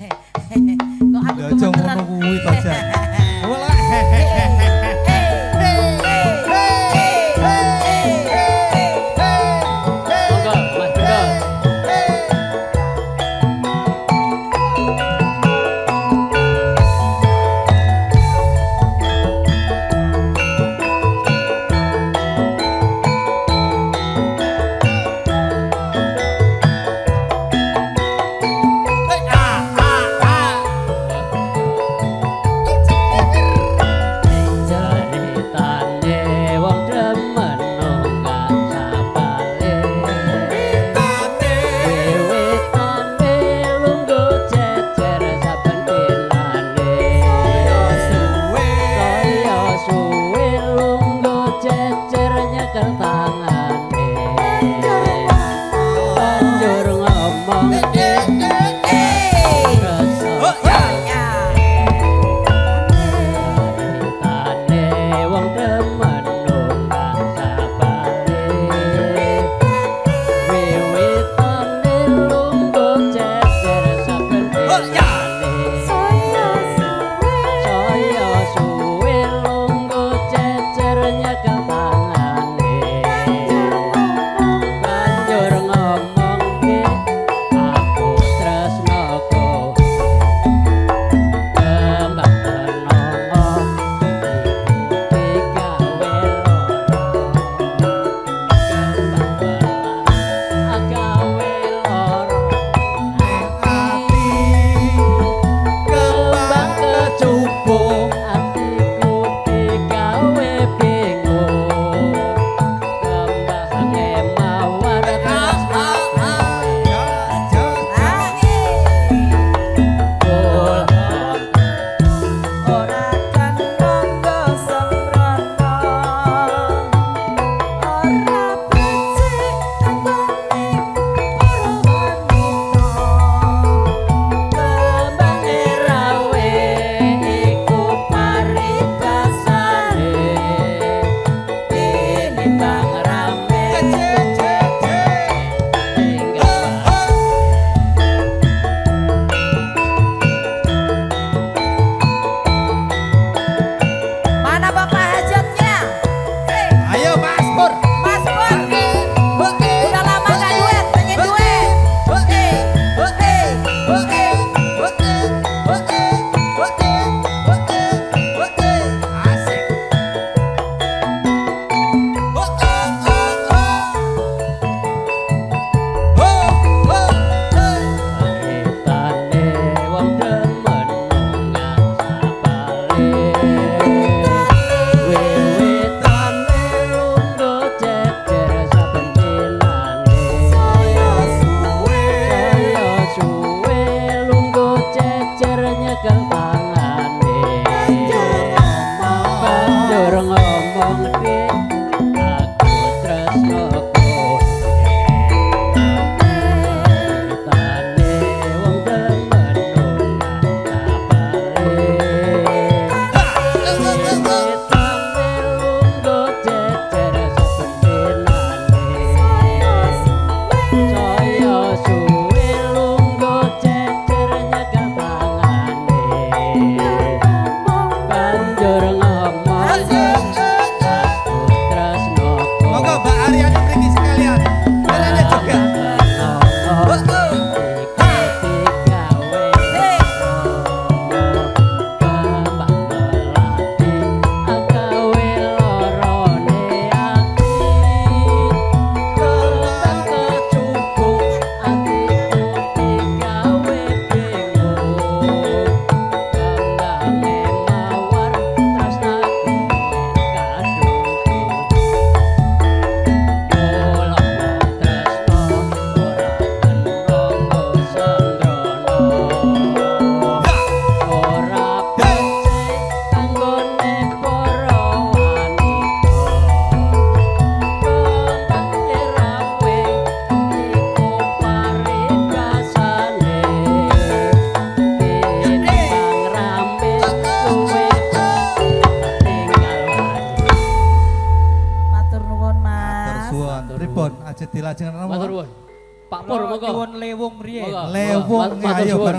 Kok aku aja ngono kuwi to, Jan.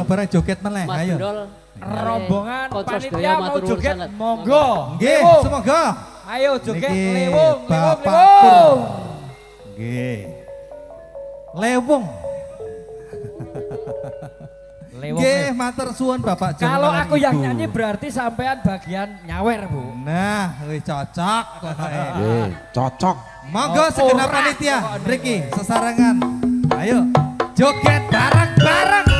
bareng joget meneh. Ayo. Rombongan panitia mau joget monggo. Nggih, semoga. Ayo joget lewung, lewung. Nggih. Lewung. Nggih, matur suwun Bapak Jeng. Kalau aku yang nyanyi berarti sampean bagian nyawer, Bu. Nah, wis cocok. Nggih, cocok. Monggo segenap panitia, Riki, sesarengan. Ayo, joget bareng-bareng.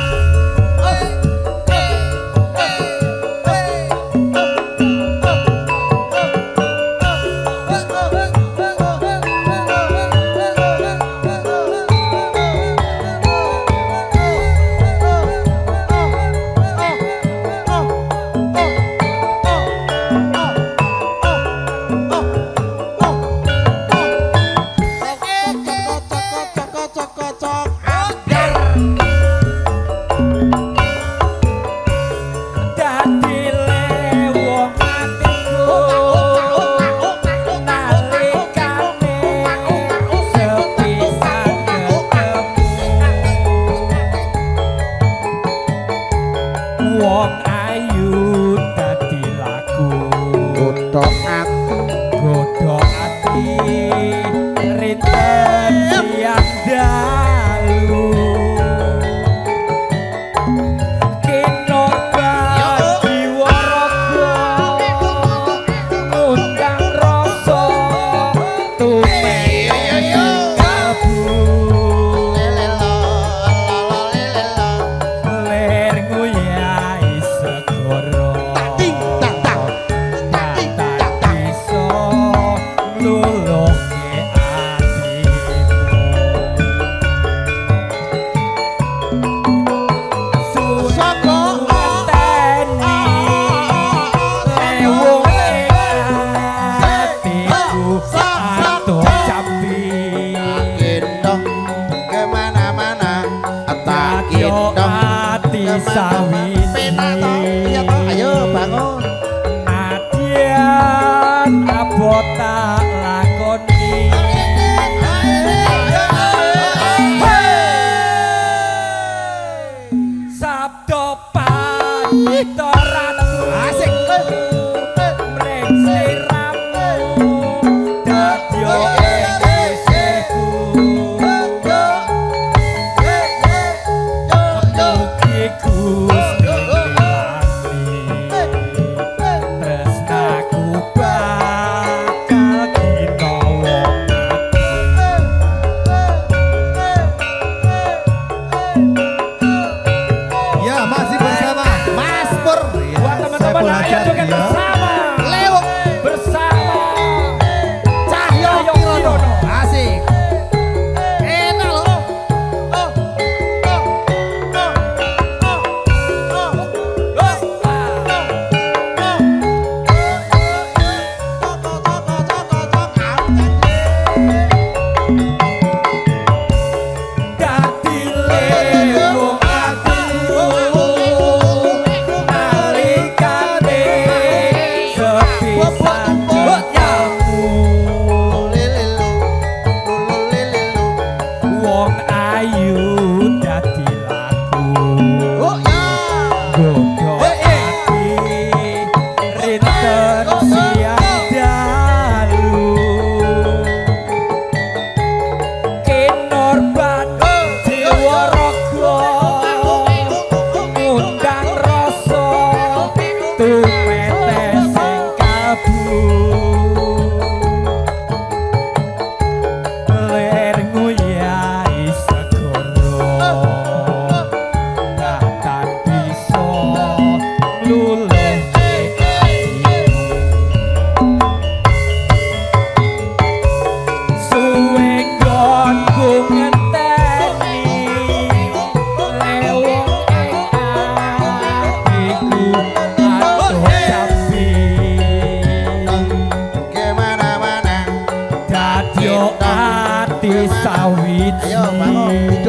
ati sawit. Ayo bangun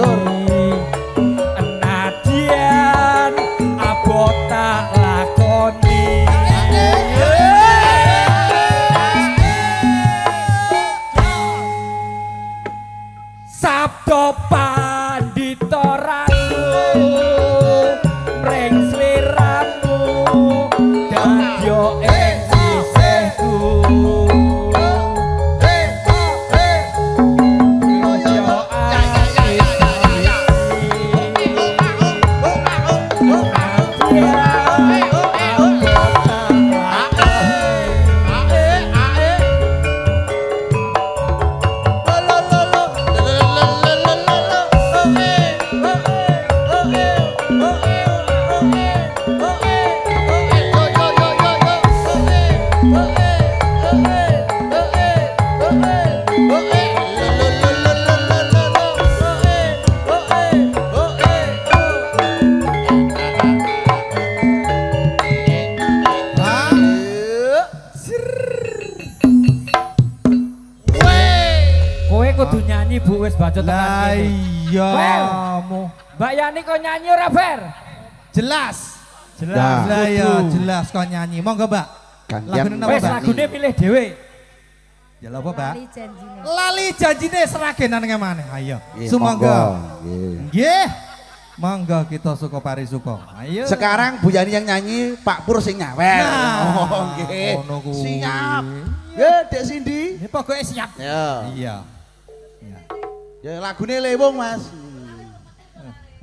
Nah. Lah kudu. jelas kok nyanyi. Monggo, Mbak. Gantian. Lagune napa, Wes Mbak? lagune pilih dhewe. Ya apa, Mbak? Lali janjine. Lali janjine seragenan ngemane. Ayo. Sumangga. Nggih. Nggih. Mangga kita suka pari suka. Ayo. Sekarang Bu Yani yang nyanyi, Pak Pur sing nyawer. Nah, oh, nggih. Siap. Ya, Dek Cindy. Ini pokoknya siap. Ya. Iya. Iya. Ya lagune lewung, Mas.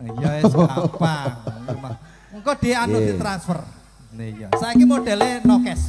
Iya wis gampang. Engko dhe anu ditransfer. Lha iya. Saiki modele no cash.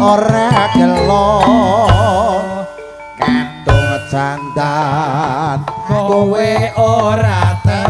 ora gelo. Katung candan kowe ora ten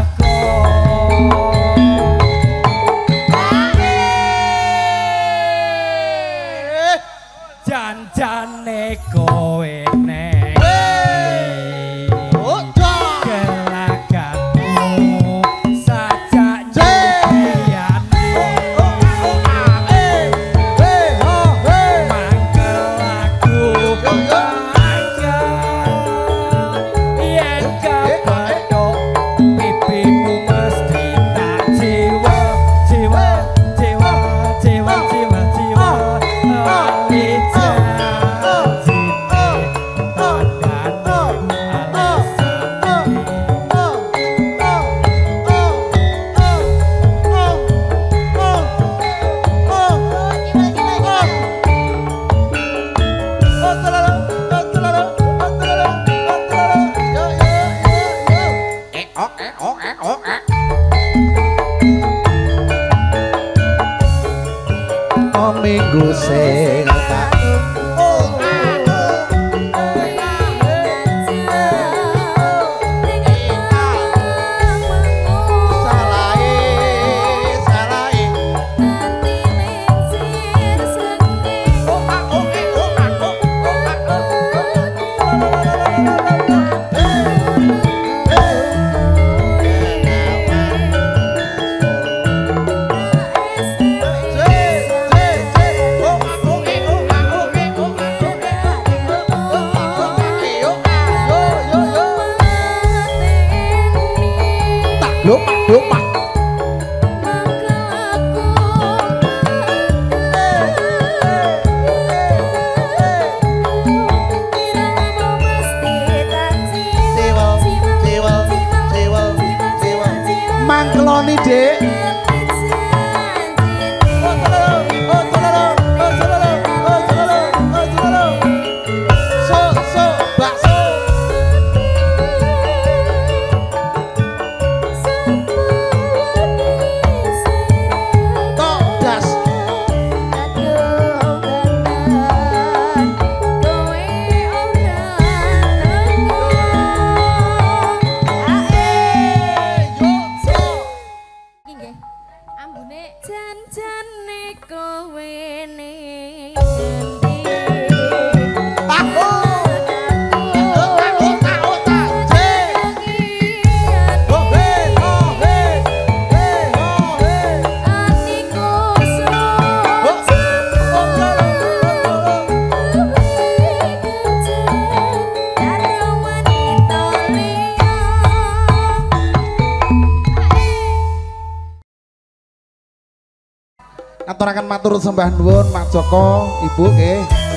aturaken matur sembah nuwun Mak Joko, Ibu. Eh.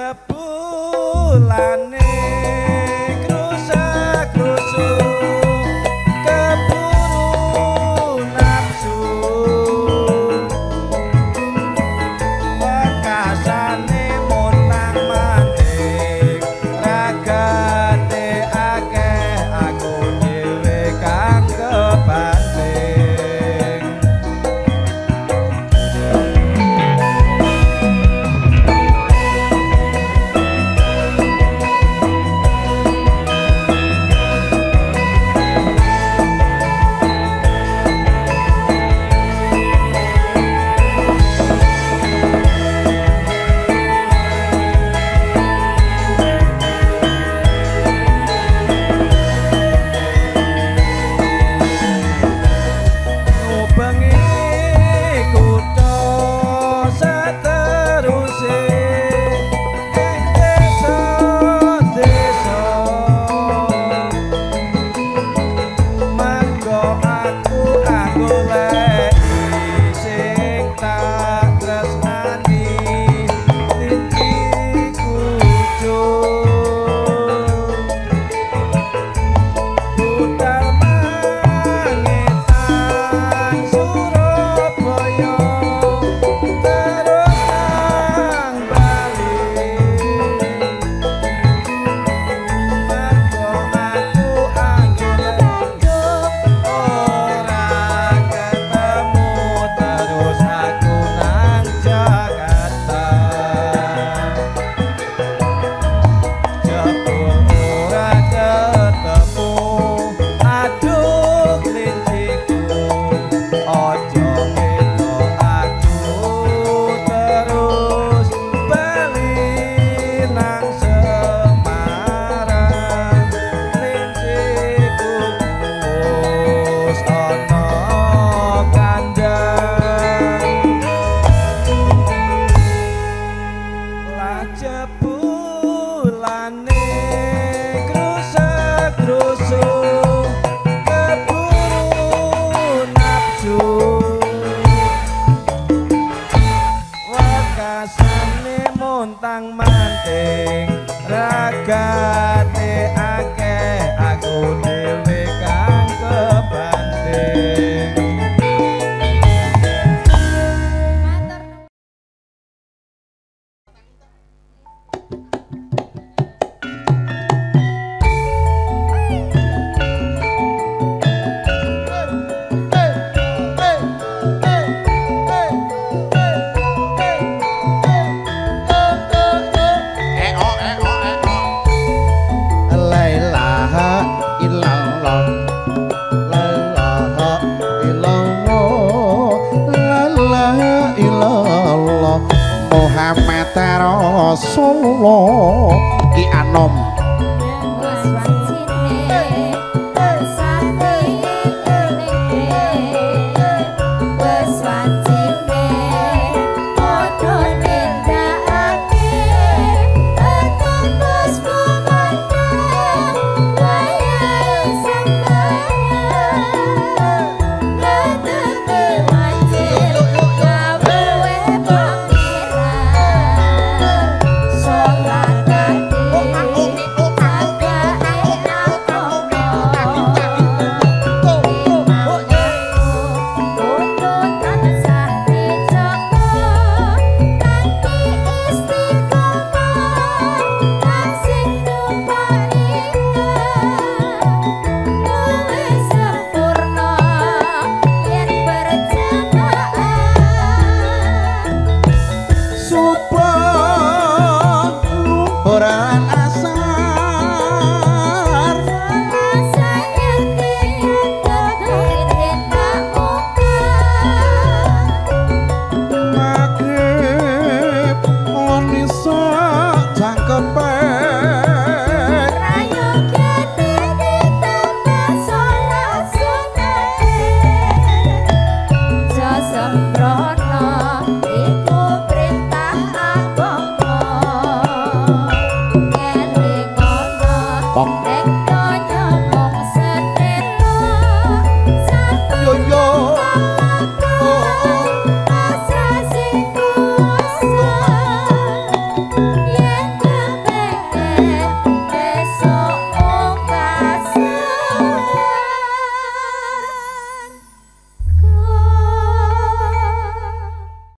sebulane cepu lọt